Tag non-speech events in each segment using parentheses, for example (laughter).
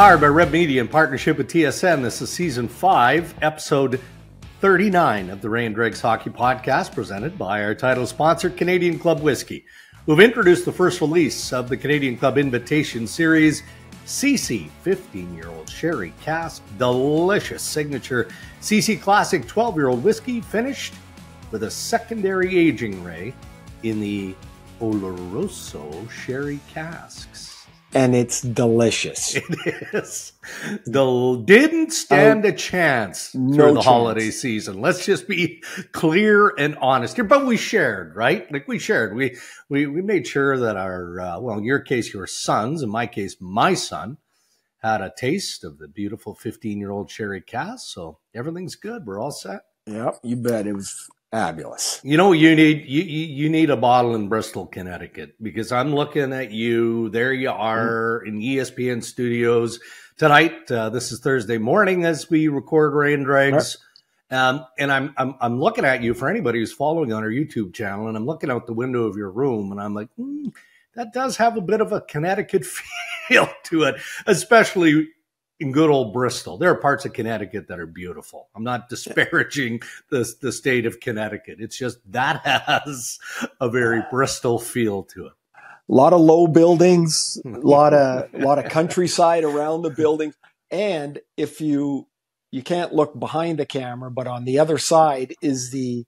Powered by Red Media in partnership with TSN. This is season five, episode 39 of the Ray and Dregs Hockey Podcast, presented by our title sponsor, Canadian Club Whiskey, who've introduced the first release of the Canadian Club Invitation Series, CC 15 year old Sherry Cask, delicious signature CC Classic 12 year old whiskey, finished with a secondary aging ray in the Oloroso Sherry Casks and it's delicious. (laughs) It is. The didn't stand a chance no through the chance. holiday season. Let's just be clear and honest here. But we shared, right? Like we shared. We we we made sure that our uh, well, in your case, your sons, in my case, my son, had a taste of the beautiful 15 year old sherry cask. So everything's good. We're all set. Yep, you bet. It was fabulous. You know you need? You, you need a bottle in Bristol, Connecticut, because I'm looking at you. There you are in E ESPN studios tonight. Uh, this is Thursday morning as we record Ray and Dregs. Um, and I'm, I'm I'm looking at you for anybody who's following on our YouTube channel, and I'm looking out the window of your room, and I'm like, hmm, that does have a bit of a Connecticut (laughs) feel to it, especially in good old Bristol. There are parts of Connecticut that are beautiful. I'm not disparaging the the state of Connecticut. It's just that (laughs) has a very Bristol feel to it. A lot of low buildings, a lot of a lot of countryside around the buildings. and if you you can't look behind the camera, but on the other side is the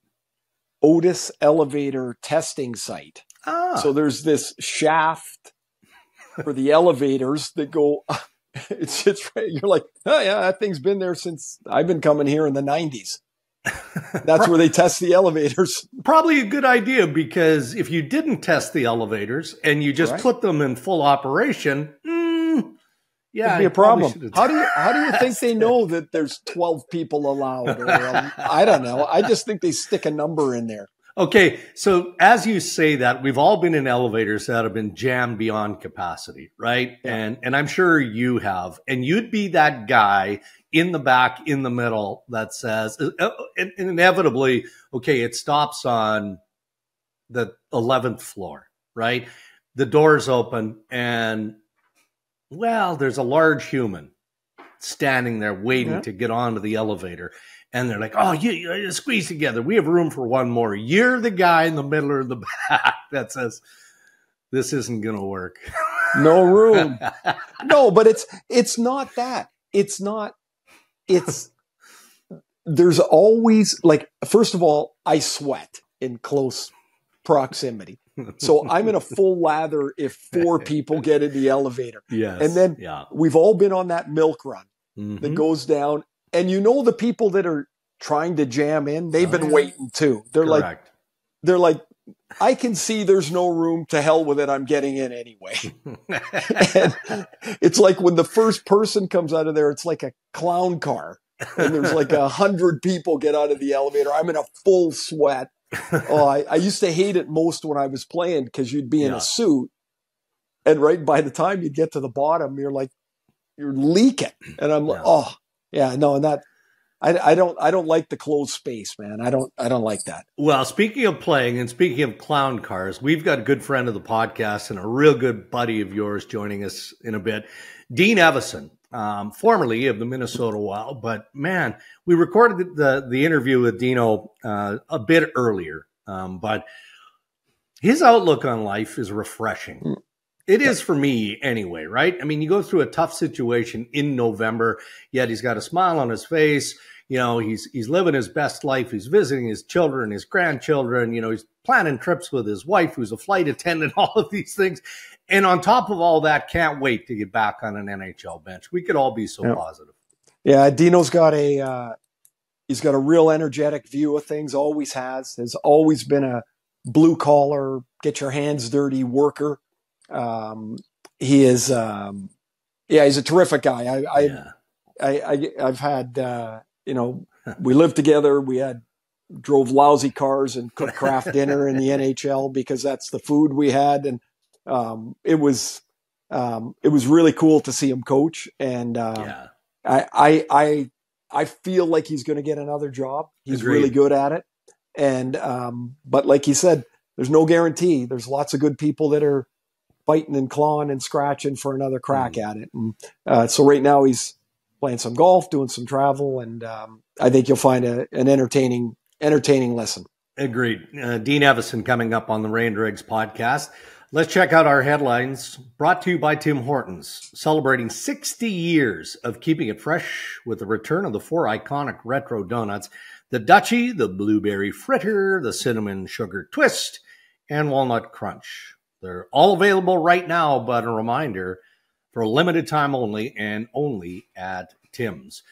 Otis elevator testing site. Ah, So there's this shaft for the elevators that go. (laughs) It's it's you're like, oh yeah, that thing's been there since I've been coming here in the '90s. (laughs) That's where they test the elevators. probably a good idea because if you didn't test the elevators and you just Right. put them in full operation, mm, yeah, It'd be a problem. How do you how do you (laughs) think they know that there's 12 people allowed? Or, um, I don't know. I just think they stick a number in there. Okay, so as you say that, we've all been in elevators that have been jammed beyond capacity, right? Yeah. And and I'm sure you have. And you'd be that guy in the back, in the middle, that says, uh, uh, and- inevitably, okay, it stops on the eleventh floor, right? The doors open, and well, there's a large human standing there waiting Yeah. to get onto the elevator and they're like, "Oh, you, you squeeze together. We have room for one more." You're the guy in the middle or the (laughs) back that says, "This isn't going to work." No room. (laughs) No, but it's it's not that. It's not. It's there's always like first of all, I sweat in close proximity. So I'm in a full lather if four (laughs) people get in the elevator. yes, And then- yeah, We've all been on that milk run. that Mhm. goes down. And you know the people that are trying to jam in, they've been yeah. waiting too. They're like they're like I can see there's no room to hell with it. I'm getting in anyway. (laughs) and it's like when the first person comes out of there, it's like a clown car. And there's like a (laughs) hundred people get out of the elevator. I'm in a full sweat. Oh, I, I used to hate it most when I was playing because you'd be in Yeah. a suit. And right by the time you get to the bottom, you're like, you're leaking. And I'm like, oh, yeah, no, and that, I, I don't, I don't like the closed space, man. I don't, I don't like that. Well, speaking of playing and speaking of clown cars, we've got a good friend of the podcast and a real good buddy of yours joining us in a bit, Dean Evason, um, formerly of the Minnesota Wild. But man, we recorded the the interview with Dino uh, a bit earlier, um, but his outlook on life is refreshing. It is for me anyway, right? I mean, you go through a tough situation in November, yet he's got a smile on his face you know he's he's living his best life he's visiting his children his grandchildren you know he's planning trips with his wife who's a flight attendant (laughs) all of these things and on top of all that can't wait to get back on an nhl bench we could all be so Yeah. positive Yeah, Dino's got a uh, he's got a real energetic view of things. Always has. Has always been a blue collar, get your hands dirty worker. Um, he is. Um, yeah, he's a terrific guy. I, I, yeah I, I I've had uh, you know we lived together. We had drove lousy cars and cooked Kraft (laughs) dinner in the NHL because that's the food we had, and um, it was um, it was really cool to see him coach. And uh, yeah I, I, I, I feel like he's going to get another job. He's Agreed. really good at it. And, um, but like he said, there's no guarantee. There's lots of good people that are biting and clawing and scratching for another crack mm. at it. And uh, so right now he's playing some golf, doing some travel, and um, I think you'll find a, an entertaining entertaining lesson. Agreed. Uh, Dean Evason coming up on the Ray and Dregs podcast. Let's check out our headlines brought to you by Tim Hortons, celebrating 60 years of keeping it fresh with the return of the four iconic retro donuts the Dutchie, the Blueberry Fritter, the Cinnamon Sugar Twist, and Walnut Crunch. They're all available right now, but a reminder for a limited time only and only at Tim's.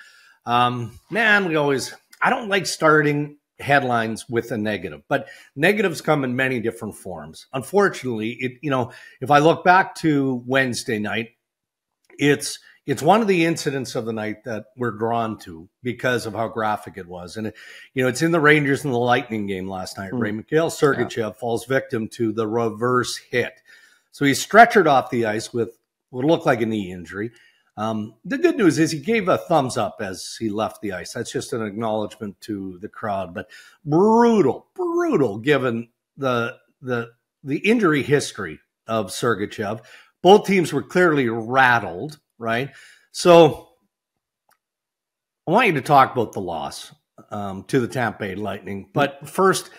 Um, man, we always, I don't like starting headlines with a negative, but negatives come in many different forms. Unfortunately, it you know, if I look back to Wednesday night, it's it's one of the incidents of the night that we're drawn to because of how graphic it was. And, it, you know, it's in the Rangers and the Lightning game last night. Mm. Ray Mikhail Sergachev yeah. falls victim to the reverse hit. So he's stretchered off the ice with what looked like a knee injury. Um, the good news is he gave a thumbs up as he left the ice. That's just an acknowledgement to the crowd, but brutal, brutal given the the the injury history of Sergachev. Both teams were clearly rattled, right? So I want you to talk about the loss um, to the Tampa Bay Lightning, but first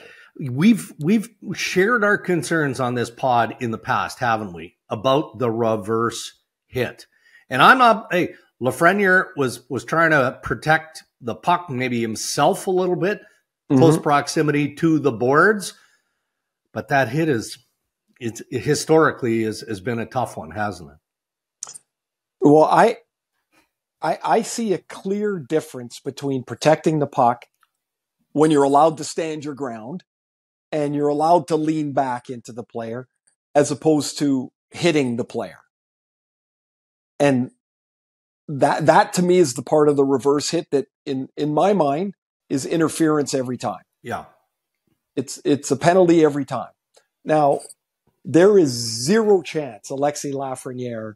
we've we've shared our concerns on this pod in the past, haven't we? About the reverse hit. And I'm not. Hey, Lafreniere was was trying to protect the puck, maybe himself a little bit, mm-hmm. close proximity to the boards. But that hit is, it's it historically is has been a tough one, hasn't it? Well, I, I I see a clear difference between protecting the puck when you're allowed to stand your ground and you're allowed to lean back into the player as opposed to hitting the player. And that, that to me is the part of the reverse hit that in, in my mind is interference every time. Yeah. It's, it's a penalty every time. Now, there is zero chance Alexi Lafreniere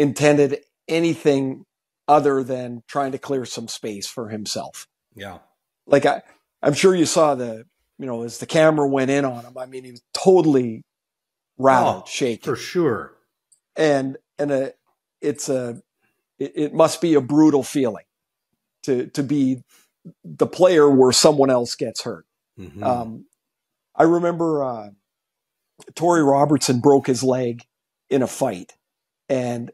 intended anything other than trying to clear some space for himself. Yeah. Like I, I'm sure you saw the, you know, as the camera went in on him, I mean, he was totally rattled, oh, shaking. For sure. And, and a, it's a it, it must be a brutal feeling to to be the player where someone else gets hurt. Mm-hmm. Um, I remember uh, Torrie Robertson broke his leg in a fight, and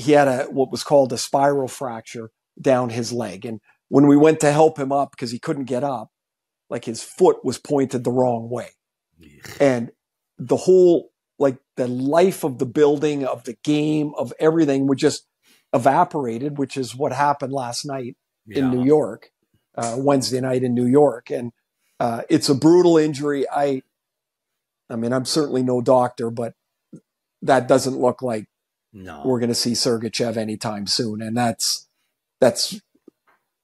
he had a what was called a spiral fracture down his leg. And when we went to help him up because he couldn't get up, like his foot was pointed the wrong way, yeah. and the whole like the life of the building, of the game, of everything would just evaporated, which is what happened last night yeah. in New York, uh, Wednesday night in New York. And uh, it's a brutal injury. I, I mean, I'm certainly no doctor, but that doesn't look like no. we're going to see Sergachev anytime soon. And that's, that's,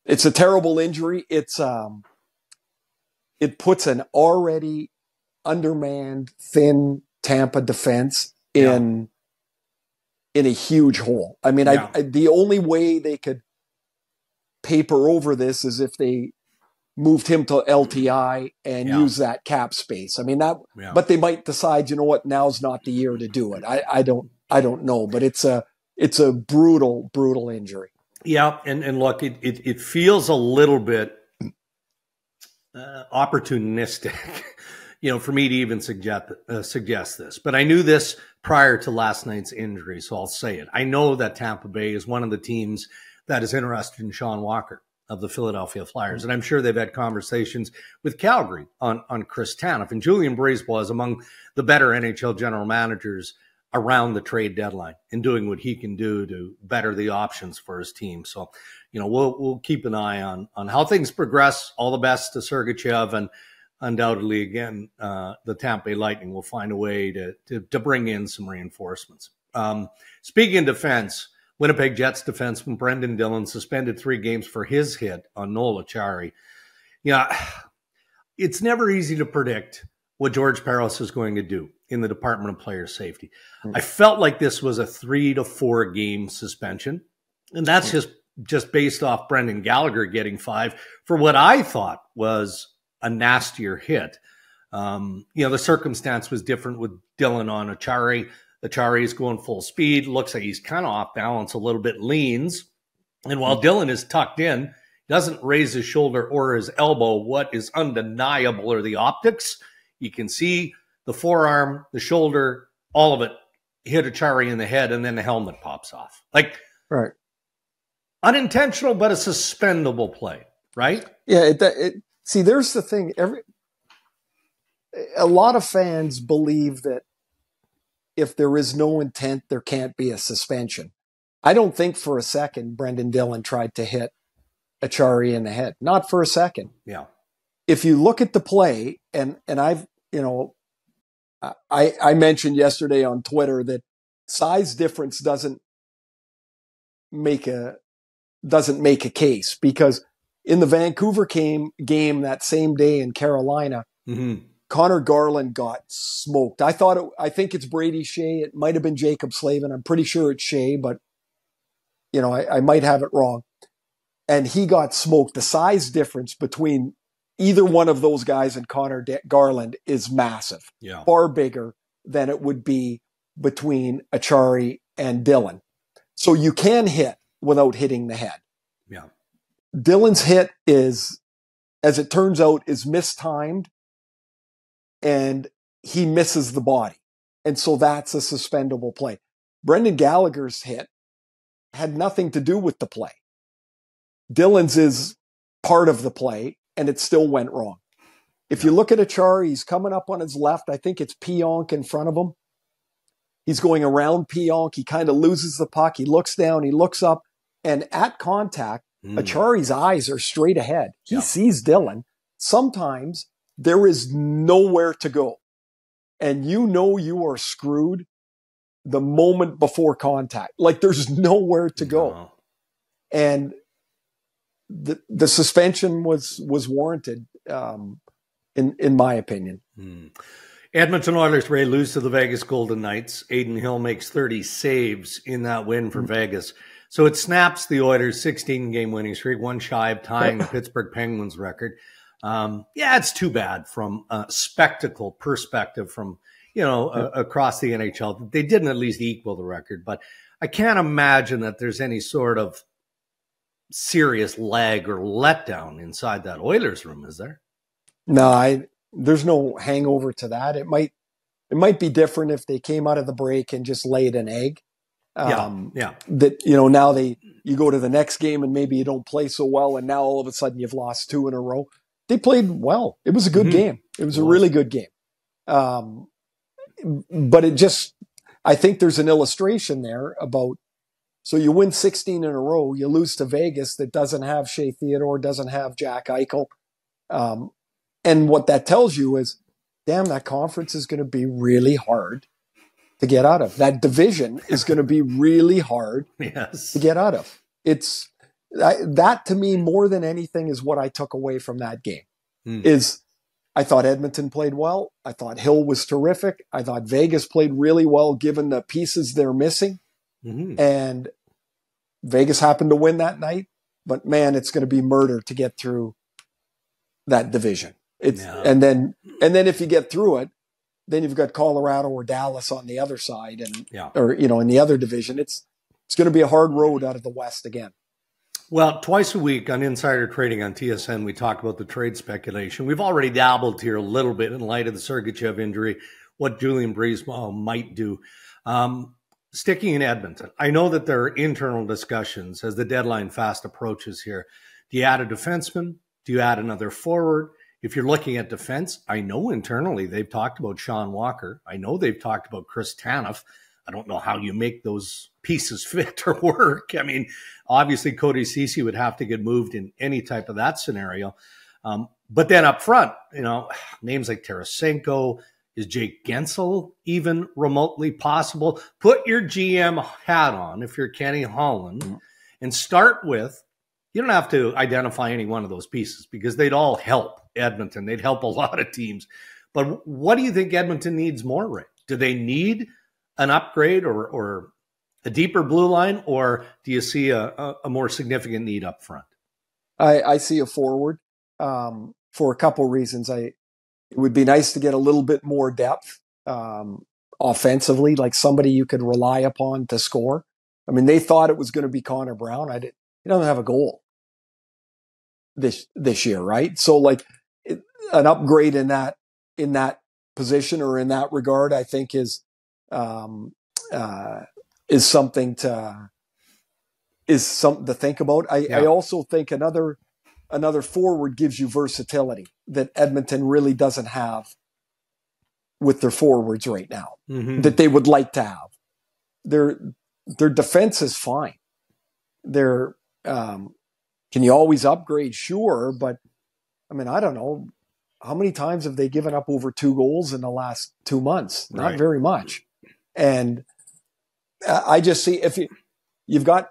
it's a terrible injury. It's, um, it puts an already undermanned, thin Tampa defense in yeah. in a huge hole. I mean, yeah. I, I, the only way they could paper over this is if they moved him to LTI and yeah. use that cap space. I mean that, but they might decide, you know what, now's not the year to do it. I, I don't, I don't know, but it's a, it's a brutal, brutal injury. Yeah, and and look, it it, it feels a little bit uh, opportunistic (laughs) you know, for me to even suggest uh, suggest this. But I knew this prior to last night's injury, so I'll say it. I know that Tampa Bay is one of the teams that is interested in Sean Walker of the Philadelphia Flyers, and I'm sure they've had conversations with Calgary on on Chris Tanev and Julien BriseBois is among the better NHL general managers around the trade deadline and doing what he can do to better the options for his team. So, you know, we'll we'll keep an eye on on how things progress. All the best to Sergachev and undoubtedly, again, uh, the Tampa Bay Lightning will find a way to, to, to bring in some reinforcements. Um, speaking of defense, Winnipeg Jets defenseman Brenden Dillon suspended three games for his hit on Noel Acciari. Yeah, (sighs) it's never easy to predict what George Parros is going to do in the Department of Player Safety. Mm-hmm. I felt like this was a three to four game suspension, and that's just just based off Brendan Gallagher getting five for what I thought was a nastier hit. Um, you know, the circumstance was different with Dillon on Acciari. Acciari is going full speed. Looks like he's kind of off balance a little bit, leans. And while Dillon is tucked in, doesn't raise his shoulder or his elbow. What is undeniable are the optics. You can see the forearm, the shoulder, all of it hit Acciari in the head, and then the helmet pops off. Like, right. Unintentional, but a suspendable play, right? Yeah. It, it, see, there's the thing. Every a lot of fans believe that if there is no intent, there can't be a suspension. I don't think for a second Brenden Dillon tried to hit Acciari in the head. Not for a second. Yeah. If you look at the play, and and I've you know, I I mentioned yesterday on Twitter that size difference doesn't make a doesn't make a case because in the Vancouver game game that same day in Carolina, mm-hmm. Conor Garland got smoked. I thought it, I think it's Brady Skjei. It might have been Jaccob Slavin. I'm pretty sure it's Skjei, but you know I, I might have it wrong and he got smoked. The size difference between either one of those guys and Conor Garland is massive. Yeah. Far bigger than it would be between Acciari and Dillon. So you can hit without hitting the head. Yeah. Dillon's hit is, as it turns out, is mistimed and he misses the body. And so that's a suspendable play. Brendan Gallagher's hit had nothing to do with the play. Dillon's is part of the play, and it still went wrong. If you look at Acciari, he's coming up on his left. I think it's Pionk in front of him. He's going around Pionk. He kind of loses the puck. He looks down. He looks up, and at contact, mm. Acciari's eyes are straight ahead. He yeah. sees Dillon. Sometimes there is nowhere to go, and you know you are screwed the moment before contact. Like there's (laughs) nowhere to go, no. and the the suspension was was warranted, um, in in my opinion. Hmm. Edmonton Oilers Ray lose to the Vegas Golden Knights. Adin Hill makes 30 saves in that win for mm-hmm. Vegas. So it snaps the Oilers' 16 game winning streak, one shy of tying the (laughs) Pittsburgh Penguins record. Um, yeah, it's too bad from a spectacle perspective from, you know, uh, across the NHL. They didn't at least equal the record, but I can't imagine that there's any sort of serious lag or letdown inside that Oilers room, is there? No, I there's no hangover to that. It might it might be different if they came out of the break and just laid an egg. Um, yeah, yeah. That you know now they you go to the next game and maybe you don't play so well, and now all of a sudden you've lost two in a row. They played well. It was a good mm-hmm. game. It was a really good game. Um, but it just I think there's an illustration there about so you win 16 in a row, you lose to Vegas that doesn't have Shea Theodore, doesn't have Jack Eichel. Um, and what that tells you is, damn, that conference is going to be really hard to get out of. That division is going to be really hard (laughs) yes. to get out of. It's that to me more than anything is what I took away from that game. Hmm. Is I thought Edmonton played well. I thought Hill was terrific. I thought Vegas played really well given the pieces they're missing. Mm-hmm. And Vegas happened to win that night, but man, it's going to be murder to get through that division. It's and then and then if you get through it, then you've got Colorado or Dallas on the other side, and yeah. or you know in the other division. It's it's going to be a hard road out of the West again. Well, twice a week on Insider Trading on TSN, we talk about the trade speculation. We've already dabbled here a little bit in light of the Sergachev injury, what Julien BriseBois might do. Um, sticking in Edmonton, I know that there are internal discussions as the deadline fast approaches here. Do you add a defenseman? Do you add another forward? If you're looking at defense, I know internally they've talked about Sean Walker. I know they've talked about Chris Tanev. I don't know how you make those pieces (laughs) fit or work. I mean, obviously Cody Ceci would have to get moved in any type of that scenario. Um, but then up front, you know, (sighs) names like Tarasenko, is Jake Guentzel even remotely possible? Put your GM hat on if you're Kenny Holland mm-hmm. and start with, you don't have to identify any one of those pieces because they'd all help Edmonton. They'd help a (laughs) lot of teams. But what do you think Edmonton needs more, Ray? Do they need an upgrade or, or a deeper blue line, or do you see a, a, a more significant need up front? I, I see a forward um, for a couple reasons. I it would be nice to get a little bit more depth um, offensively, like somebody you could rely upon to score. I mean, they thought it was going to be Connor Brown. I didn't. He doesn't have a goal this this year, right? So, like it, an upgrade in that in that position or in that regard, I think is um, uh, is something to is something to think about. I, yeah. I also think another another forward gives you versatility that Edmonton really doesn't have with their forwards right now mm-hmm. that they would like to have. Their their defense is fine. Their um, can you always upgrade? Sure, but I mean I don't know how many times have they given up over two goals in the last two months? Not right. very much. And I just see if you you've got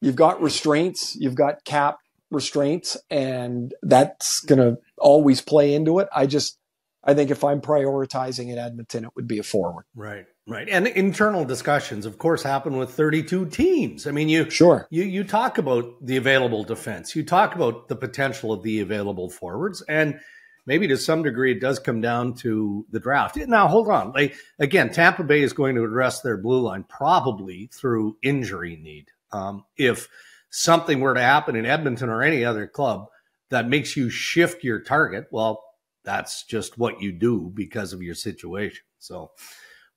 you've got restraints, you've got cap restraints, and that's going to always play into it. I just, I think if I'm prioritizing in Edmonton, it would be a forward. Right, right. And internal discussions, of course, happen with 32 teams. I mean, you sure you you talk about the available defense, you talk about the potential of the available forwards, and maybe to some degree it does come down to the draft. Now, hold on. Like again, Tampa Bay is going to address their blue line probably through injury need. Um, if something were to happen in Edmonton or any other club that makes you shift your target, well, that's just what you do because of your situation. So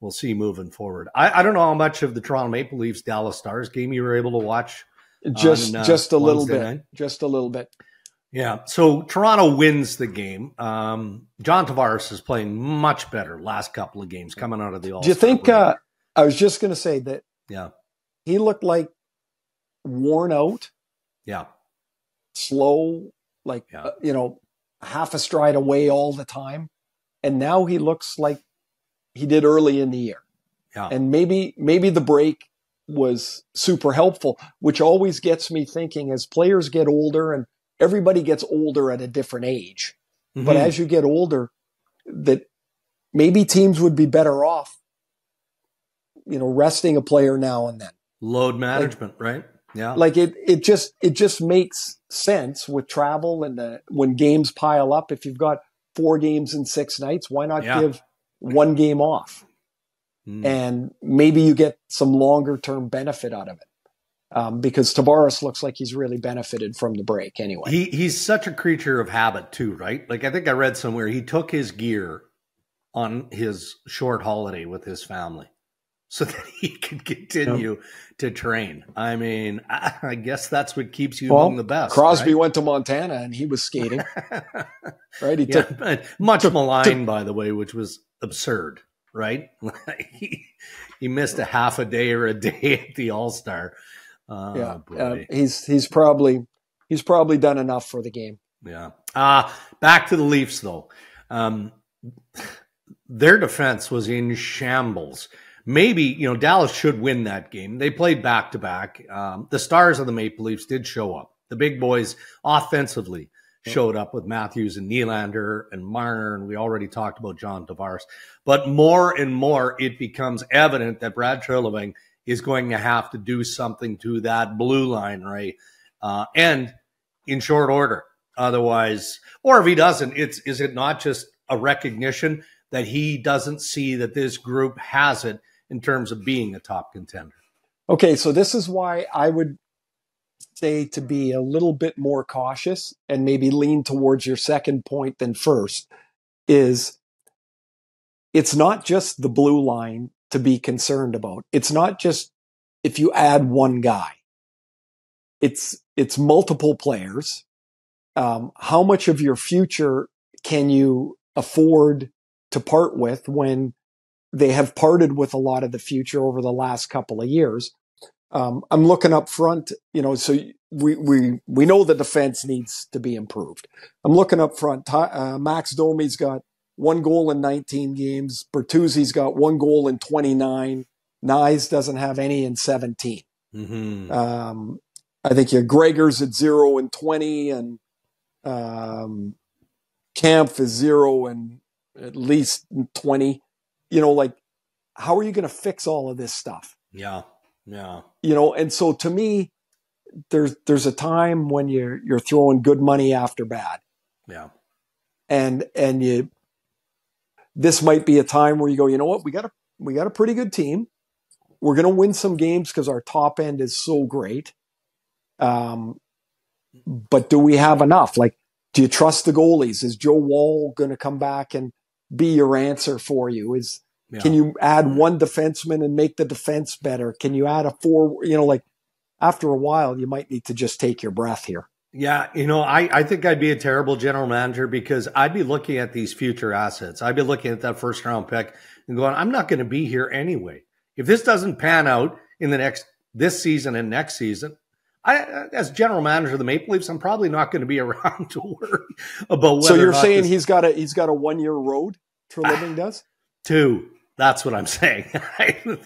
we'll see moving forward. I, I don't know how much of the Toronto Maple Leafs Dallas Stars game you were able to watch. Just on, uh, just a little bit. Night. Just a little bit. Yeah. So Toronto wins the game. Um, John Tavares is playing much better last couple of games coming out of the All. Do you think? Uh, I was just going to say that. Yeah. He looked like worn out. Yeah. Slow, like, yeah. uh, you know, half a stride away all the time. And now he looks like he did early in the year. Yeah. And maybe, maybe the break was super helpful, which always gets me thinking as players get older and everybody gets older at a different age. Mm-hmm. But as you get older, that maybe teams would be better off, you know, resting a player now and then. Load management, like, right? Yeah. Like it, it just, it just makes sense with travel and the, when games pile up. If you've got four games in six nights, why not yeah. give one game off? Mm. And maybe you get some longer term benefit out of it. Um, because Tavares looks like he's really benefited from the break anyway. He, he's such a creature of habit too, right? Like I think I read somewhere he took his gear on his short holiday with his family so (laughs) that he could continue yep. to train. I mean, I, I, guess that's what keeps you well, among the best. Crosby right? went to Montana and he was skating. (laughs) right? He yeah, took much took, maligned, took, by the way, which was absurd. Right? (laughs) he, he missed a half a day or a day at the All Star. Uh, yeah, uh, he's he's probably he's probably done enough for the game. Yeah. Uh back to the Leafs though. Um, their defense was in shambles maybe you know Dallas should win that game. They played back to back. The stars of the Maple Leafs did show up. The big boys offensively showed up with Matthews and Nylander and Marner, and we already talked about John Tavares. But more and more, it becomes evident that Brad Treliving is going to have to do something to that blue line, right? Uh, and in short order. Otherwise, or if he doesn't, it's is it not just a recognition that he doesn't see that this group has it in terms of being a top contender. Okay, so this is why I would say to be a little bit more cautious and maybe lean towards your second point than first is it's not just the blue line to be concerned about. It's not just if you add one guy. It's it's multiple players. Um, how much of your future can you afford to part with when they have parted with a lot of the future over the last couple of years. Um, I'm looking up front, you know, so we, we, we know the defense needs to be improved. I'm looking up front. Uh, Max Domi's got one goal in 19 games. Bertuzzi's got one goal in 29. Knies doesn't have any in 17. Mm-hmm. Um, I think yeah, Gregor's at zero and 20 and, um, Kampf is zero and at least 20 you know, like, how are you going to fix all of this stuff? Yeah. Yeah. You know, and so to me, there's there's a time when you're you're throwing good money after bad. Yeah. And and you this might be a time where you go, you know what, we got a we got a pretty good team. We're going to win some games because our top end is so great. Um, but do we have enough? Like, do you trust the goalies? Is Joe Woll going to come back and be your answer for you? Is yeah. can you add one defenseman and make the defense better? Can you add a four? You know, like after a while, you might need to just take your breath here. Yeah, you know, I, I think I'd be a terrible general manager because I'd be looking at these future assets. I'd be looking at that first round pick and going, I'm not going to be here anyway. If this doesn't pan out in the next this season and next season, I, as general manager of the Maple Leafs, I'm probably not going to be (laughs) around to worry about. so you're saying this... he's got a he's got a one year road Treliving does two. That's what I'm saying. (laughs)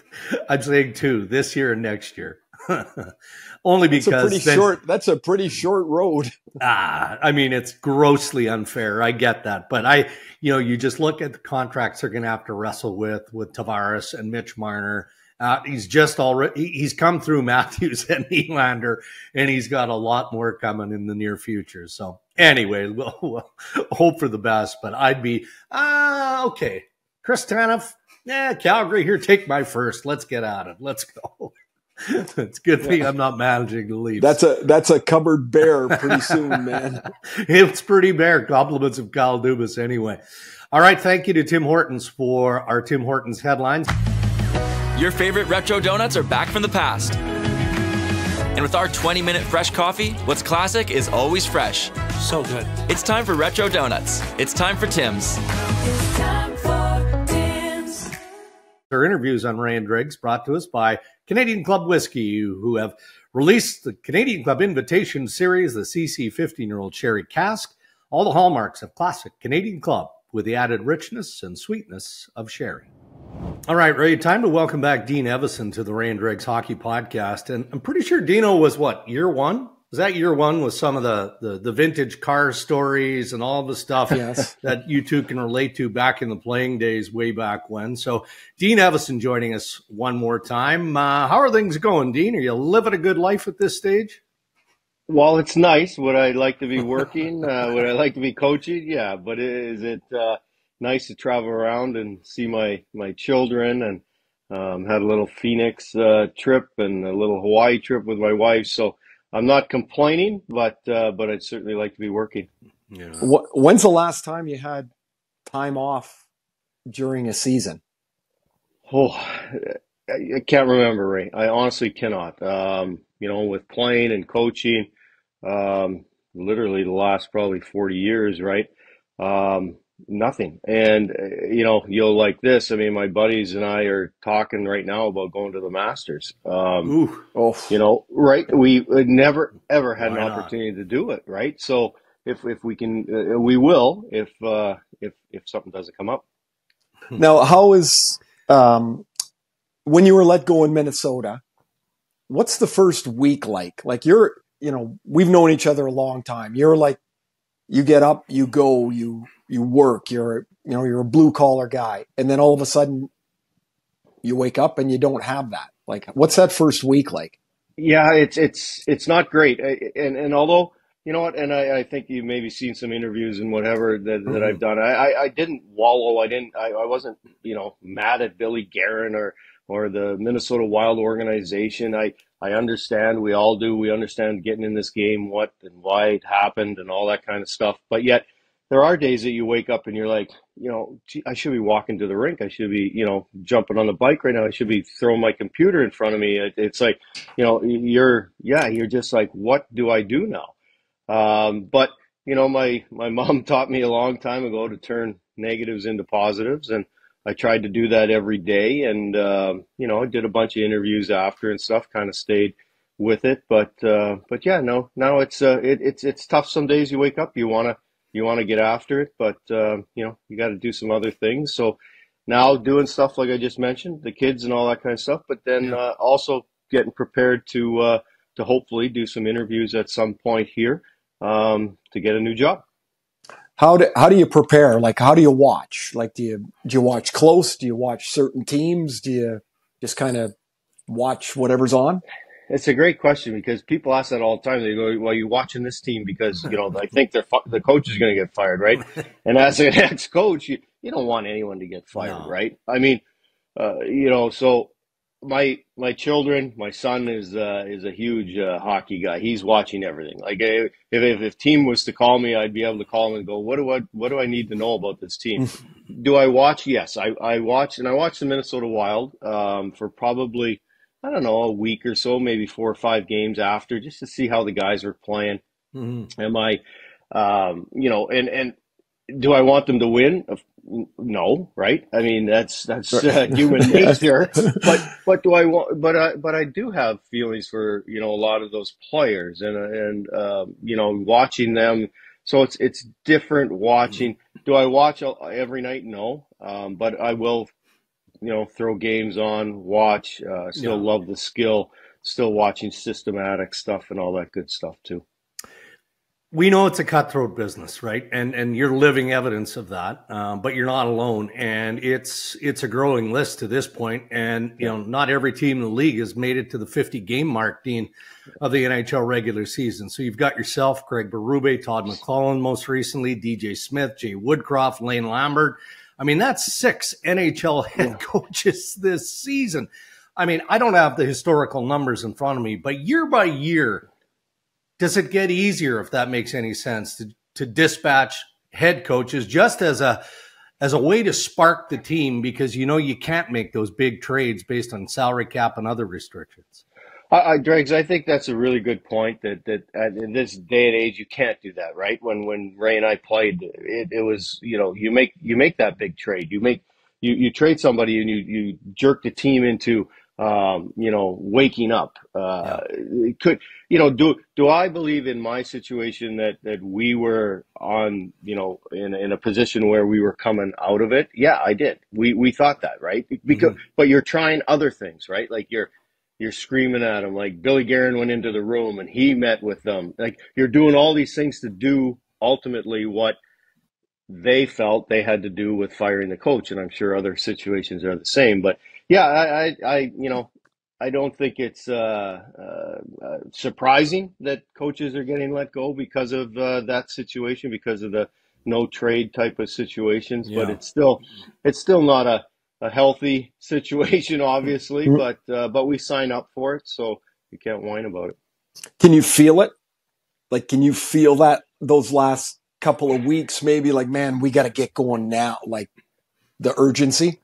I'm saying two this year and next year. (laughs) Only because that's a pretty then, short. That's a pretty short road. ah, I mean, it's grossly unfair. I get that, but I, you know, you just look at the contracts they're going to have to wrestle with with Tavares and Mitch Marner uh, he's just already he's come through (laughs) Matthews and Nylander, and he's got a lot more coming in the near future. So anyway, (laughs) we'll, we'll hope for the best. But I'd be ah uh, okay, Chris Tanev, yeah, Calgary here, take my first. Let's get at it. Let's go. (laughs) it's good thing yeah. I'm not managing the Leafs. That's a that's a cupboard bare pretty soon, man. it's pretty bare. Compliments of Kyle Dubas anyway. All right, thank you to Tim Hortons for our Tim Hortons headlines. Your favorite retro donuts are back from the past. And with our 20 minute fresh coffee, what's classic is always fresh. So good. It's time for retro donuts. It's time for Tim's. It's time for Tim's. Our interviews on Ray and Dregs brought to us by Canadian Club Whiskey, who have released the Canadian Club Invitation Series, the CC 15 year old Sherry Cask, all the hallmarks of classic Canadian Club with the added richness and sweetness of sherry. All right, Ray, time to welcome back Dean Evason to the Ray and Dregs Hockey Podcast. And I'm pretty sure Dino was what, year one? Was that year one with some of the, the, the vintage car stories and all the stuff yes. (laughs) that you two can relate to back in the playing days way back when? So, Dean Evason joining us one more time. Uh, how are things going, Dean? Are you living a good life at this stage? Well, it's nice. Would I like to be (laughs) working? uh, would I like to be coaching? Yeah, but is it uh, nice to travel around and see my my children and um, had a little Phoenix uh, trip and a little Hawaii trip with my wife. So I'm not complaining, but uh, but I'd certainly like to be working. Yeah. When's the last time you had time off during a season? Oh, I can't remember, Ray. I honestly cannot. Um, you know, with playing and coaching, um, literally the last probably 40 years, right? Um, nothing. And uh, you know, you'll like this. I mean, my buddies and I are talking right now about going to the Masters. Um, Ooh. Oh. You know, right? We never ever had Why an opportunity not? to do it, right? So if if we can, uh, we will. If uh, if if something doesn't come up. Now, how is um, when you were let go in Minnesota? What's the first week like? Like you're, you know, we've known each other a long time. You're like, you get up, you go, you you work, you're you know you're a blue collar guy, and then all of a sudden you wake up and you don't have that. Like, what's that first week like? Yeah, it's it's it's not great, and and although you know what, and I, I think you've maybe seen some interviews and whatever that, that mm-hmm. I've done. I, I, I didn't wallow. I didn't. I, I wasn't you know mad at Billy Guerin or or the Minnesota Wild organization. I I understand. We all do. We understand getting in this game, what and why it happened, and all that kind of stuff. But yet, there are days that you wake up and you're like, you know, I should be walking to the rink. I should be, you know, jumping on the bike right now. I should be throwing my computer in front of me. It's like, you know, you're, yeah, you're just like, what do I do now? Um, but you know, my my (laughs) mom taught me a long time ago to turn negatives into positives, and I tried to do that every day. And uh, you know, I did a bunch of interviews after and stuff. Kind of stayed with it, but uh, but yeah, no, now it's uh, it, it's it's tough. Some days you wake up, you want to you want to get after it, but uh, you know you got to do some other things. So now doing stuff like I just mentioned, the kids and all that kind of stuff, but then yeah. uh, also getting prepared to uh, to hopefully do some interviews at some point here um, to get a new job. How do how do you prepare? Like how do you watch? Like do you do you watch close? Do you watch certain teams? Do you just kind of watch whatever's on? It's a great question because people ask that all the time. They go, "Well, you watching this team because you know I think they're fu- the coach is going to get fired, right?" (laughs) and as an ex-coach, you, you don't want anyone to get fired, No. right? I mean, uh, you know, so my my children, my son is uh, is a huge uh, hockey guy. He's watching everything. Like if, if if team was to call me, I'd be able to call him and go, what do I what do I need to know about this team? (laughs) do I watch? Yes, I I watch and I watch the Minnesota Wild um, for probably I don't know a week or so, maybe four or five games after, just to see how the guys are playing. Mhm. Am I, um, you know, and and do I want them to win? Of- No, right? I mean, that's that's uh, human (laughs) nature. but but do I want? But I but I do have feelings for you know a lot of those players and and um, you know watching them. So it's it's different watching. Do I watch every night? No, um, but I will. You know, throw games on, watch. Uh, still Yeah. love the skill. Still watching systematic stuff and all that good stuff too. We know it's a cutthroat business, right? And and you're living evidence of that. Um, but you're not alone, and it's it's a growing list to this point. And you know, not every team in the league has made it to the 50 game mark, Dean, of the NHL regular season. So you've got yourself, Craig Berube, Todd McLellan, most recently, DJ Smith, Jay Woodcroft, Lane Lambert. I mean, that's six NHL head coaches this season. I mean, I don't have the historical numbers in front of me, but year by year, does it get easier if that makes any sense to, to dispatch head coaches just as a as a way to spark the team because you know you can't make those big trades based on salary cap and other restrictions I, I, Dregs, I think that's a really good point. That that in this day and age, you can't do that, right? When when Ray and I played, it, it was you know you make you make that big trade. You make you, you trade somebody and you you jerk the team into um, you know waking up. Uh, it could you know do do I believe in my situation that that we were on you know in in a position where we were coming out of it? Yeah, I did. We we thought that, right? Because but you're trying other things, right? Like you're you're screaming at them like Billy Guerin went into the room and he met with them. Like you're doing all these things to do ultimately what they felt they had to do with firing the coach, and I'm sure other situations are the same. But yeah, I, I, I you know, I don't think it's uh, uh, uh, surprising that coaches are getting let go because of uh, that situation, because of the no trade type of situations. But it's still, it's still not a, a healthy (laughs) situation, obviously. But uh, but we sign up for it, so you can't whine about it. Can you feel it? Like, can you feel that those last couple of weeks, maybe like, man, we got to get going now, like the urgency?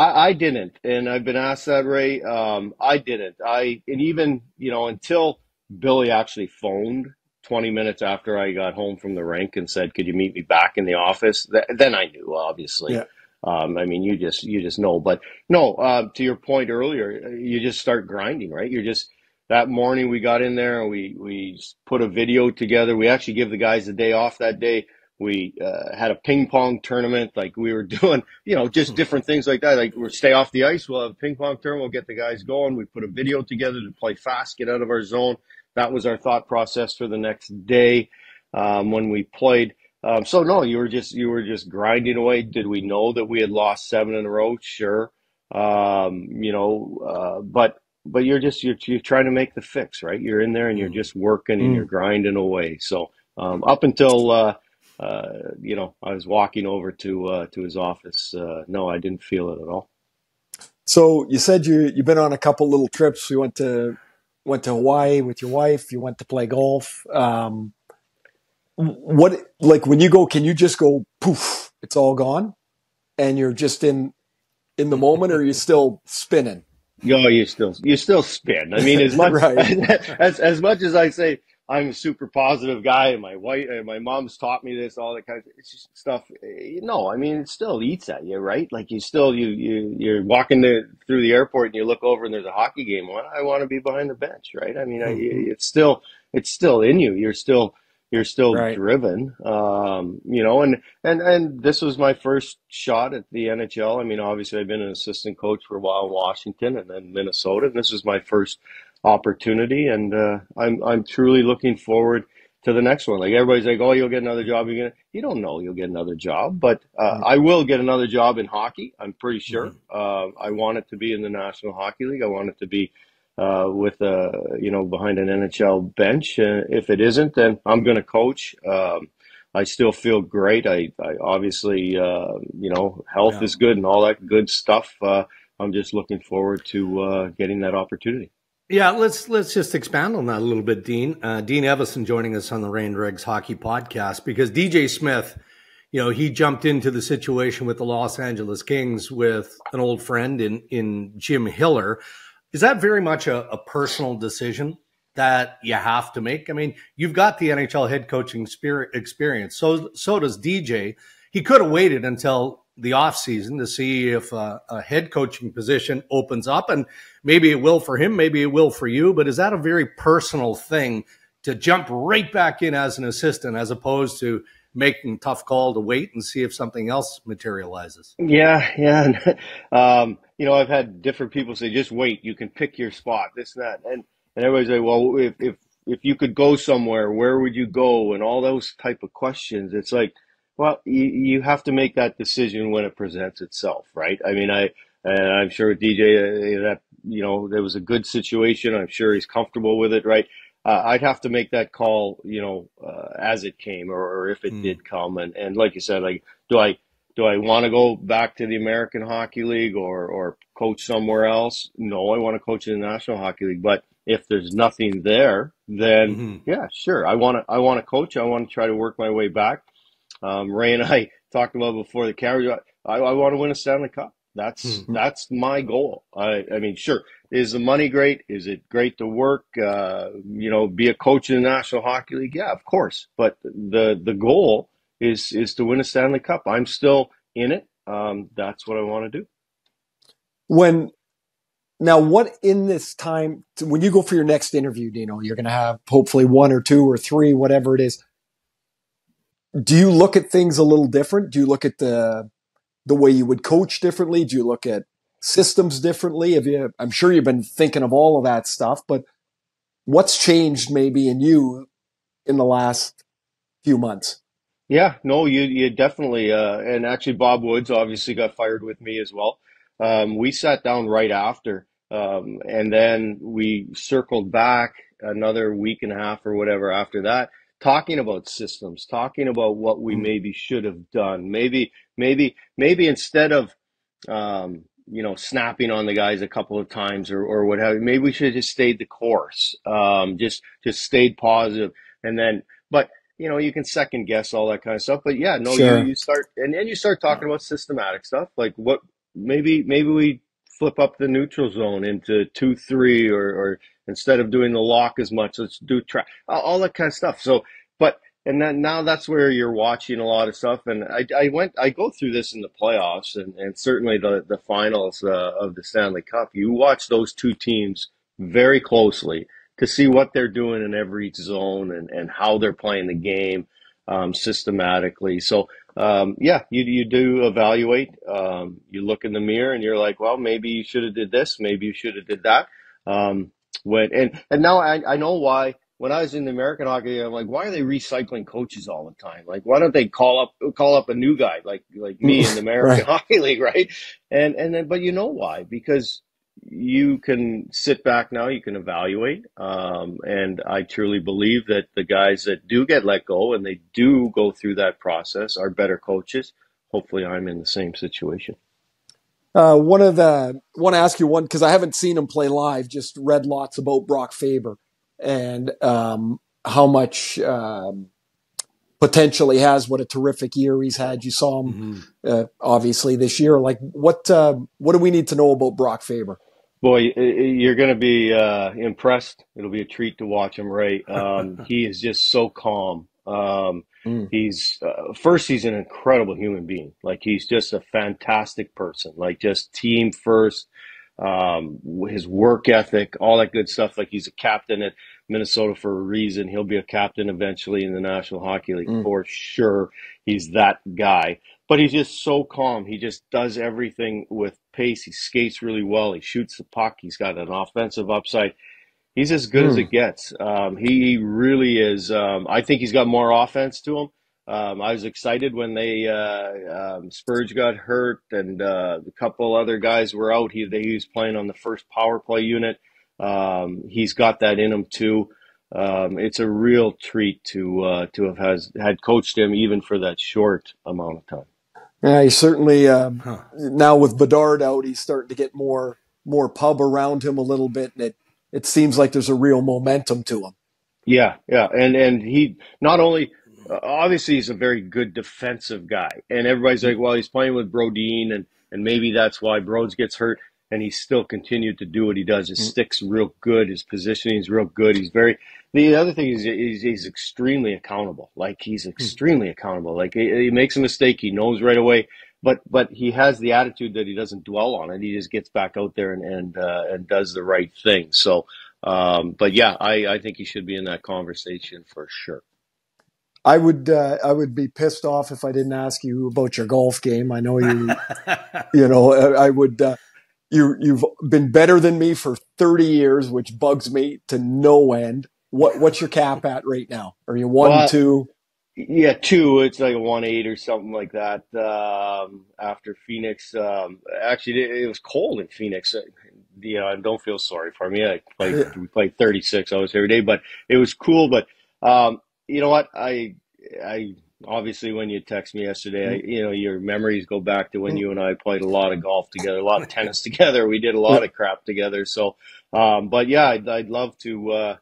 I, I didn't, and I've been asked that, Ray. Um, I didn't. I and even you know until Billy actually phoned 20 minutes after I got home from the rink and said, "Could you meet me back in the office?" Th- then I knew, obviously. Yeah. Um, I mean, you just you just know. But no, uh, to your point earlier, you just start grinding, right? You're just that morning we got in there and we we put a video together. We actually give the guys a day off that day. We uh, had a ping pong tournament, like we were (laughs) doing, you know, just different things like that. Like we stay off the ice, we'll have a ping pong tournament, we'll get the guys going. We put a video together to play fast, get out of our zone. That was our thought process for the next day um, when we played. Um, so no, you were just you were just grinding away. Did we know that we had lost seven in a row? Sure, um, you know, uh, but but you're just you're, you're trying to make the fix, right? You're in there and you're just working and you're grinding away. So um, up until uh, uh, you know I was walking over to uh, to his office, uh, no, I didn't feel it at all. So you said you you've been on a couple little trips. You went to went to Hawaii with your wife. You went to play golf. Um, what like when you go? Can you just go poof? It's all gone, and you're just in in the moment, or are you still spinning? Yo, you still you still spin. I mean, as much (laughs) Right. (laughs) as as much as I say I'm a super positive guy, and my wife and my mom's taught me this, all that kind of it's just stuff. eh, No, I mean, it still eats at you, right? Like you still you you you're walking the, through the airport and you look over and there's a hockey game on. I want to be behind the bench, right? I mean, I, it's still it's still in you. You're still you're still Right. driven, um, you know. And and and this was my first shot at the NHL. I mean, obviously, I've been an assistant coach for a while in Washington and then Minnesota, and this was my first opportunity. And uh, I'm I'm truly looking forward to the next one. Like everybody's like, "Oh, you'll get another job." You're gonna, you don't know you'll get another job, but uh, I will get another job in hockey. I'm pretty sure. Uh, I want it to be in the National Hockey League. I want it to be uh, with a you know behind an NHL bench. Uh, if it isn't, then I'm going to coach. Um, I still feel great. I, I obviously, uh, you know, health Yeah. is good and all that good stuff. Uh, I'm just looking forward to uh, getting that opportunity. Yeah, let's let's just expand on that a little bit, Dean. Uh, Dean Evason joining us on the Ray and Dregs Hockey Podcast because DJ Smith, you know, he jumped into the situation with the Los Angeles Kings with an old friend in in Jim Hiller. Is that very much a, a personal decision that you have to make? I mean, you've got the NHL head coaching experience, so so does DJ. He could have waited until the off season to see if uh, a head coaching position opens up and maybe it will for him maybe it will for you but is that a very personal thing to jump right back in as an assistant as opposed to making tough call to wait and see if something else materializes Yeah, yeah. (laughs) um, you know, I've had different people say, just wait, you can pick your spot, this and that. And, and everybody's like, well, if, if, if you could go somewhere, where would you go? And all those type of questions. It's like, well, you, you have to make that decision when it presents itself, right? I mean, I, and I'm sure with DJ uh, that, you know, there was a good situation. I'm sure he's comfortable with it, right? Uh, I'd have to make that call, you know, uh, as it came or, or if it Mm. did come. And, and like you said, like, do I, do I want to go back to the American Hockey League or, or coach somewhere else? No, I want to coach in the National Hockey League. But if there's nothing there, then Mhm. yeah, sure. I want to, I want to coach. I want to try to work my way back. Um, Ray and I (laughs) talked about before the camera. I, I want to win a Stanley Cup. That's Mhm. that's my goal. I, I mean, sure. Is the money great? Is it great to work? Uh, you know, be a coach in the National Hockey League? Yeah, of course. But the the goal is is to win a Stanley Cup. I'm still in it. Um, that's what I want to do. when now what in this time when you go for your next interview dino you're going to have hopefully one or two or three whatever it is do you look at things a little different? Do you look at the the way you would coach differently? Do you look at systems differently? Have you i'm sure you've been thinking of all of that stuff but what's changed maybe in you in the last few months? Yeah, no, you you definitely uh, and actually Bob Woods obviously got fired with me as well. Um, we sat down right after, um, and then we circled back another week and a half or whatever after that, talking about systems, talking about what we Mm. maybe should have done. Maybe maybe maybe instead of um, you know snapping on the guys a couple of times or or what have you, maybe we should have just stayed the course, um, just just stayed positive, and then but you know, you can second guess all that kind of stuff. But yeah, no, Sure. you, you start and then you start talking about systematic stuff like what maybe maybe we flip up the neutral zone into two three or or instead of doing the lock as much, let's do track all, that kind of stuff. So, but and then now that's where you're watching a lot of stuff. And I, I went I go through this in the playoffs and and certainly the the finals uh, of the Stanley Cup. You watch those two teams very closely to see what they're doing in every zone and, and how they're playing the game um, systematically. So, um, yeah, you, you do evaluate. Um, you look in the mirror and you're like, well, maybe you should have did this. Maybe you should have did that. Um, when, and, and now I, I know why. When I was in the American Hockey, League, I'm like, why are they recycling coaches all the time? Like, why don't they call up call up a new guy like like me in the (laughs) American Hockey League, right? And and then, but you know why? Because you can sit back now, you can evaluate. Um, and I truly believe that the guys that do get let go and they do go through that process are better coaches. Hopefully, I'm in the same situation. Uh, one of the want to ask you one because I haven't seen him play live. Just read lots about Brock Faber and um, how much um, potential he has. What a terrific year he's had. You saw him Mhm. uh, obviously this year. Like what? Uh, what do we need to know about Brock Faber? Boy, you're going to be uh, impressed. It'll be a treat to watch him, Right? Um, (laughs) he is just so calm. Um, Mm. he's uh, first, he's an incredible human being. Like he's just a fantastic person. Like just team first. Um, his work ethic, all that good stuff. Like he's a captain at Minnesota for a reason. He'll be a captain eventually in the National Hockey League Mm. for sure. He's that guy but he's just so calm. He just does everything with pace. He skates really well. He shoots the puck. He's got an offensive upside. He's as good as Hmm. it gets. Um, he really is. Um, I think he's got more offense to him. Um, I was excited when they uh, um, Spurge got hurt and uh, a couple other guys were out. He, he was playing on the first power play unit. Um, he's got that in him too. um, it's a real treat to uh, to have has had coached him even for that short amount of time. Yeah, he certainly um, huh. now with Bedard out, he's starting to get more more pub around him a little bit, and it it seems like there's a real momentum to him. Yeah, yeah, and and he not only uh, obviously he's a very good defensive guy, and everybody's like, well, he's playing with Brodin, and and maybe that's why Broads gets hurt, and he still continued to do what he does. His mm-hmm. stick's real good, his positioning is real good. He's very. The other thing is he's, he's extremely accountable. Like he's hmm. extremely mm-hmm. accountable. Like he, he makes a mistake, he knows right away but but he has the attitude that he doesn't dwell on it. He just gets back out there and and uh, and does the right thing. So, um, but yeah, I I think he should be in that conversation for sure. I would uh, I would be pissed off if I didn't ask you about your golf game. I know you (laughs) you know I would uh, you you've been better than me for 30 years, which bugs me to no end. What what's your cap at right now? Are you one well, two? Yeah, two. It's like a one eight or something like that. Um, after Phoenix, um, actually, it, it, was cold in Phoenix. Uh, you know, I don't feel sorry for me. I played, we played thirty six hours every day, but it was cool. But um, you know what? I, I obviously when you text me yesterday, I, you know, your memories go back to when you and I played a lot of golf together, a lot of tennis (laughs) together. We did a lot of crap together. So, um, but yeah, I'd, I'd love to uh,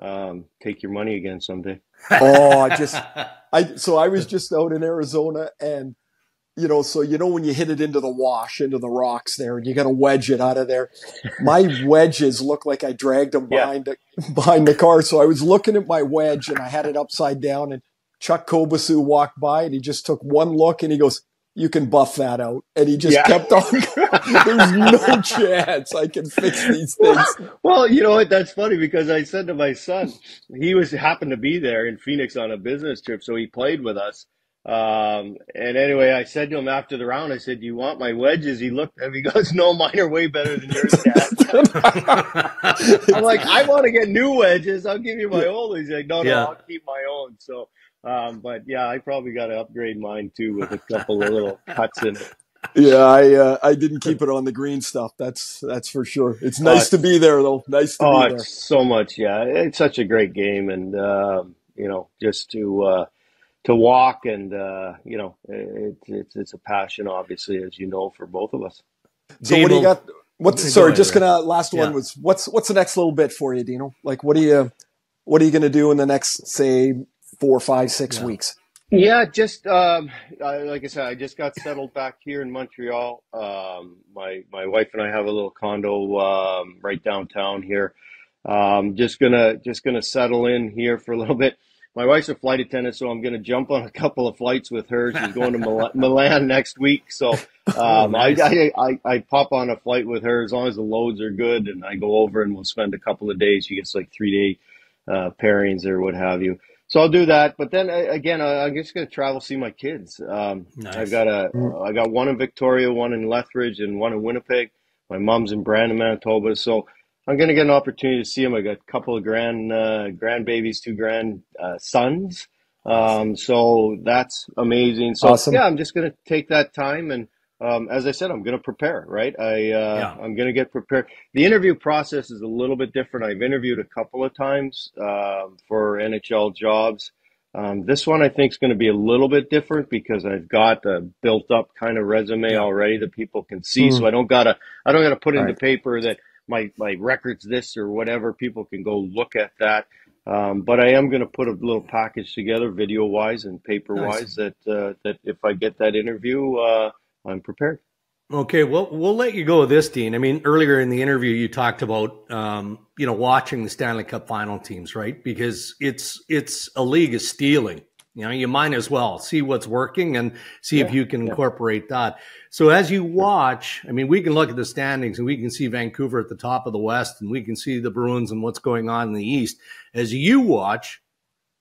um, take your money again someday. Oh, I just, (laughs) I, so I was just out in Arizona and, you know, so you know when you hit it into the wash, into the rocks there, and you got to wedge it out of there. My (laughs) wedges look like I dragged them behind yeah. the, behind the car. So I was looking at my wedge and I had it upside down. And Chuck Kobasew walked by and he just took one look and he goes, you can buff that out. And he just yeah. kept on. (laughs) (laughs) There's no chance I can fix these things. Well, you know what? That's funny because I said to my son, he was happened to be there in Phoenix on a business trip, so he played with us. Um, and anyway, I said to him after the round, I said, "Do you want my wedges?" He looked at me, (laughs) he goes, "No, mine are way better than yours, Dad." I'm like, "I want to get new wedges. I'll give you my old." He's like, "No, no, yeah. I'll keep my own." So um, but yeah, I probably got to upgrade mine too with a couple of little (laughs) cuts in it. Yeah, I uh, I didn't keep it on the green stuff. That's that's for sure. It's uh, nice uh, to be there though. Nice to oh, be there. so much. Yeah, it's such a great game, and uh, you know, just to uh, to walk and uh, you know, it, it's it's a passion, obviously, as you know, for both of us. So Dino, what do you got? What's sorry? Go just gonna last one yeah. was what's what's the next little bit for you, Dino? Like, what do you what are you gonna do in the next say four, five, six yeah. weeks? Yeah, just um, like I said, I just got settled back here in Montreal. Um, my my wife and I have a little condo um, right downtown here. Um, just gonna just gonna settle in here for a little bit. My wife's a flight attendant, so I'm gonna jump on a couple of flights with her. She's going to Mil- (laughs) Milan next week, so oh, um, nice. I, I, I I pop on a flight with her as long as the loads are good, and I go over and we'll spend a couple of days. She gets like three day uh, pairings or what have you so I'll do that. But then again, I'm just going to travel see my kids. Um, nice. I've got a, I got one in Victoria, one in Lethbridge, and one in Winnipeg. My mom's in Brandon, Manitoba. So I'm going to get an opportunity to see them. I got a couple of grand uh, grandbabies, two grand uh, sons. Um, so that's amazing. So awesome. yeah, I'm just going to take that time and um, as I said, I'm going to prepare, right? I, uh, yeah. I'm going to get prepared. The interview process is a little bit different. I've interviewed a couple of times uh, for NHL jobs. Um, this one I think is going to be a little bit different because I've got a built up kind of resume already that people can see. Mm. So I don't gotta, I don't gotta put in the paper that my, my records this or whatever. People can go look at that. Um, but I am going to put a little package together, video wise and paper wise, nice. that uh, that if I get that interview, uh, I'm prepared. Okay, well, we'll let you go with this, Dean. I mean, earlier in the interview, you talked about, um, you know, watching the Stanley Cup final teams, right? Because it's it's a league of stealing. You know, you might as well see what's working and see yeah, if you can yeah. incorporate that. So as you watch, I mean, we can look at the standings and we can see Vancouver at the top of the West and we can see the Bruins and what's going on in the East. As you watch,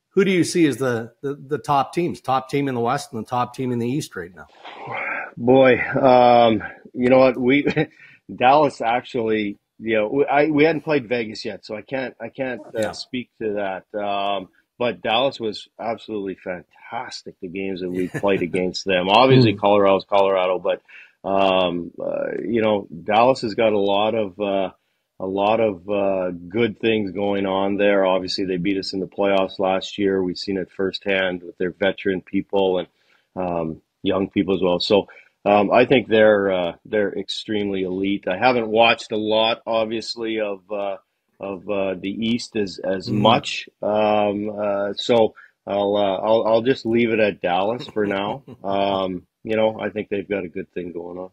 who do you see as the, the, the top teams, top team in the West and the top team in the East right now? (sighs) (sighs) (sighs) Boy, um, you know what? We (laughs) Dallas actually, you know, I we hadn't played Vegas yet, so I can't I can't uh, yeah. speak to that. Um, but Dallas was absolutely fantastic. The games that we played (laughs) against them. Obviously, hmm. Colorado's Colorado, but um, uh, you know, Dallas has got a lot of uh, a lot of uh, good things going on there. Obviously, they beat us in the playoffs last year. We've seen it firsthand with their veteran people and um, young people as well. So um, I think they're uh, they're extremely elite. I haven't watched a lot, obviously, of uh, of uh, the East as as mm. much. Um, uh, so I'll, uh, I'll I'll just leave it at Dallas for now. (laughs) Um, you know, I think they've got a good thing going on.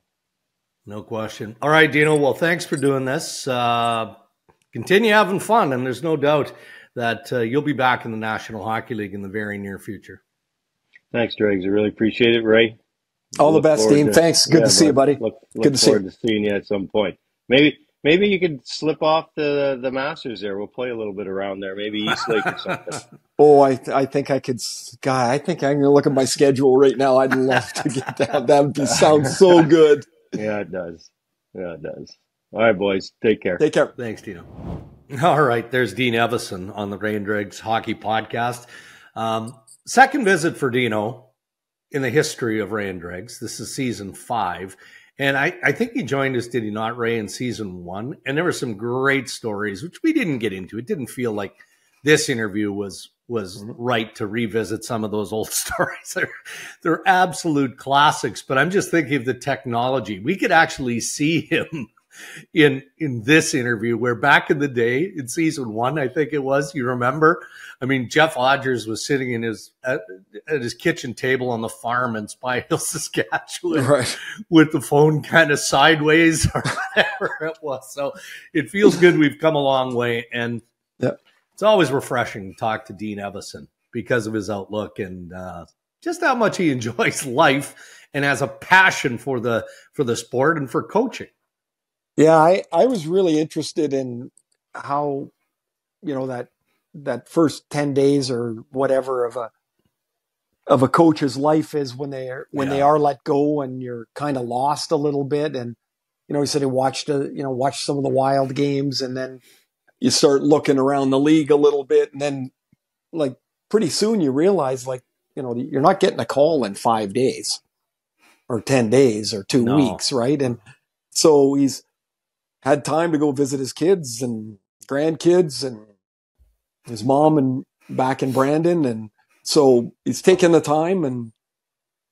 No question. All right, Dino. Well, thanks for doing this. Uh, continue having fun, and there's no doubt that uh, you'll be back in the National Hockey League in the very near future. Thanks, Dregs. I really appreciate it, Ray. All the best, Dean. To, Thanks. Good yeah, to see you, buddy. Look, look Good to see you. to seeing you at some point. Maybe maybe you could slip off the the Masters there. We'll play a little bit around there. Maybe East Lake or something. (laughs) oh, I I think I could. God, I think I'm gonna look at my schedule right now. I'd love to get that. That would be, sound so (laughs) good. Yeah, it does. Yeah, it does. All right, boys. Take care. Take care. Thanks, Dino. All right, there's Dean Evason on the Ray and Dregs Hockey Podcast. Um, second visit for Dino in the history of Ray and Dregs. This is season five. And I, I think he joined us, did he not, Ray, in season one? And there were some great stories, which we didn't get into. It didn't feel like this interview was was mm-hmm. right to revisit some of those old (laughs) stories. They're, they're absolute classics, but I'm just thinking of the technology. We could actually see him in in this interview where back in the day in season one i think it was you remember i mean jeff odgers was sitting in his at, at his kitchen table on the farm in spy hill (laughs) saskatchewan right. with the phone kind of sideways or (laughs) whatever it was so it feels good we've come a long way and yep it's always refreshing to talk to Dean Evason because of his outlook and uh, just how much he (laughs) enjoys life and has a passion for the for the sport and for coaching. Yeah, I, I was really interested in how you know that that first 10 days or whatever of a of a coach's life is when they are when yeah. they are let go and you're kind of lost a little bit and you know he said he watched a, you know watched some of the wild games and then you start looking around the league a little bit and then like pretty soon you realize like you know you're not getting a call in five days or 10 days or two no. weeks right and so he's had time to go visit his kids and grandkids and his mom and back in brandon and so he's taking the time and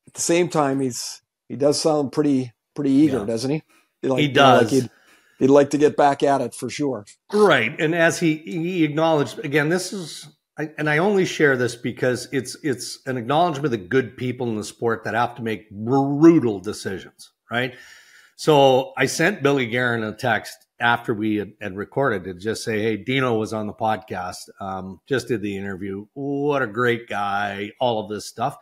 at the same time he's he does sound pretty pretty eager yeah. doesn't he like, he does you know, like he'd like to get back at it for sure. Right, and as he he acknowledged again, this is. I, and I only share this because it's it's an acknowledgement of the good people in the sport that have to make brutal decisions, right? So I sent Billy Guerin a text after we had, had, recorded to just say, "Hey, Dino was on the podcast, um, just did the interview. What a great guy! All of this stuff."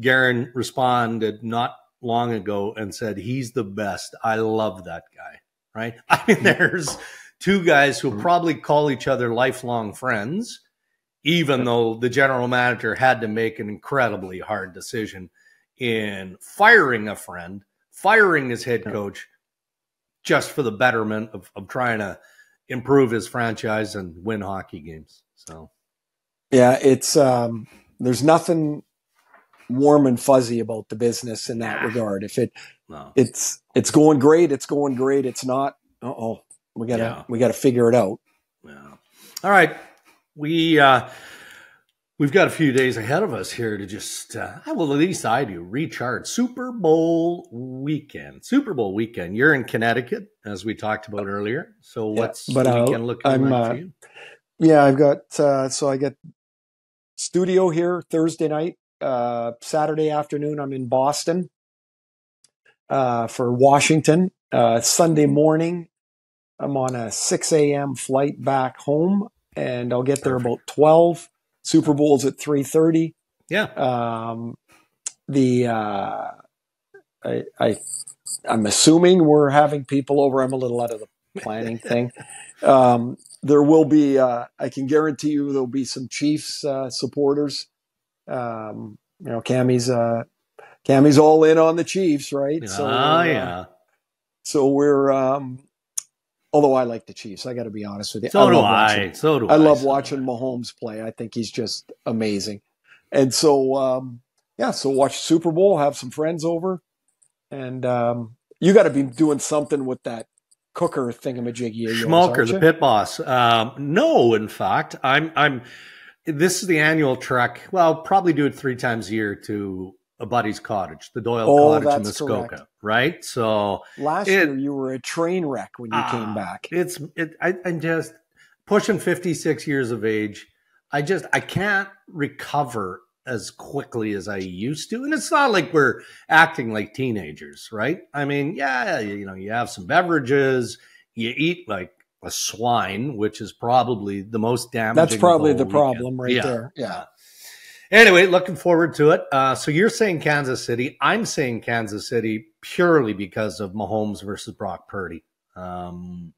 Guerin responded not long ago and said, "He's the best. I love that guy." right? (laughs) I mean, there's two guys who probably call each other lifelong friends, even though the general manager had to make an incredibly hard decision in firing a friend, firing his head coach, just for the betterment of, of trying to improve his franchise and win hockey games. So, yeah, it's um, there's nothing warm and fuzzy about the business in that regard. If it no. it's it's going great, it's going great. It's not. oh, we gotta yeah. we gotta figure it out. Yeah. All right, we uh, we've got a few days ahead of us here to just uh, well at least I do recharge. Super Bowl weekend, Super Bowl weekend. You're in Connecticut, as we talked about earlier. So what's but, uh, weekend looking I'm, like uh, for you? Yeah, I've got uh, so I get studio here Thursday night uh, Saturday afternoon, I'm in Boston uh, for Washington. Uh, Sunday morning, I'm on a 6 a.m. flight back home, and I'll get there about 12. Super Bowl's at 3:30. Yeah. Um, the uh, I, I I'm assuming we're having people over. I'm a little out of the planning thing. (laughs) Um, there will be. Uh, I can guarantee you there'll be some Chiefs uh, supporters um, you know, Cammy's uh, Cammy's all in on the Chiefs, right? So, oh uh, yeah. So we're um, although I like the Chiefs, I got to be honest with you. So I do I. Watching, so do I. I love so watching Mahomes play. I think he's just amazing. And so, um, yeah, so watch Super Bowl, have some friends over, and um, you got to be doing something with that cooker thingamajiggy. Schmalker, the pit boss. Um, no, in fact, I'm I'm. This is the annual trek. Well, I'll probably do it three times a year to a buddy's cottage, the Doyle Oh, Cottage in Muskoka, correct. right? So Last It- year you were a train wreck when you Ah, came back. It's it. I, I'm just pushing 56 years of age. I just I can't recover as quickly as I used to, and it's not like we're acting like teenagers, right? I mean, yeah, you know, you have some beverages, you eat like a swine, which is probably the most damaging. That's probably whole the problem right Yeah. there. Yeah. Anyway, looking forward to it. Uh, so you're saying Kansas City. I'm saying Kansas City purely because of Mahomes versus Brock Purdy. Um,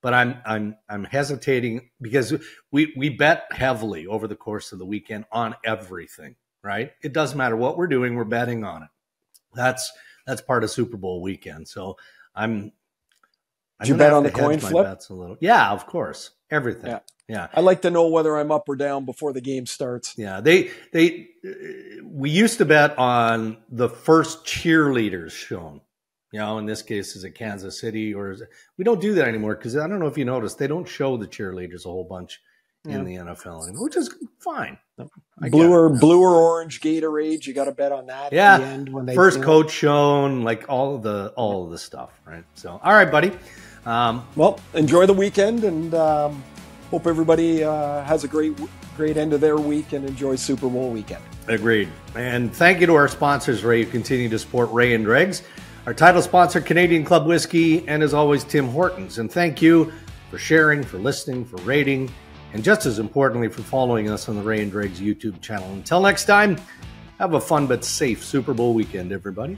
but I'm I'm I'm hesitating because we we bet heavily over the course of the weekend on everything. Right? It doesn't matter what we're doing; we're betting on it. That's that's part of Super Bowl weekend. So I'm. You I'm gonna bet on the coin flip? a little. Yeah, of course. Everything. Yeah. Yeah. I like to know whether I'm up or down before the game starts. Yeah, they they uh, we used to bet on the first cheerleaders shown. You know, in this case, is it Kansas City or is it, we don't do that anymore because I don't know if you noticed they don't show the cheerleaders a whole bunch in the NFL which is fine. I blue or blue or orange Gatorade, you got to bet on that Yeah. at the end when they first coach shown, like all of the all of the stuff, right? So, all right, buddy. Um, Well, enjoy the weekend and um, hope everybody uh, has a great great end of their week and enjoy Super Bowl weekend. Agreed. And thank you to our sponsors, Ray, who continue to support Ray and Dregs. Our title sponsor, Canadian Club Whiskey, and as always, Tim Hortons. And thank you for sharing, for listening, for rating, and just as importantly, for following us on the Ray and Dregs YouTube channel. Until next time, have a fun but safe Super Bowl weekend, everybody.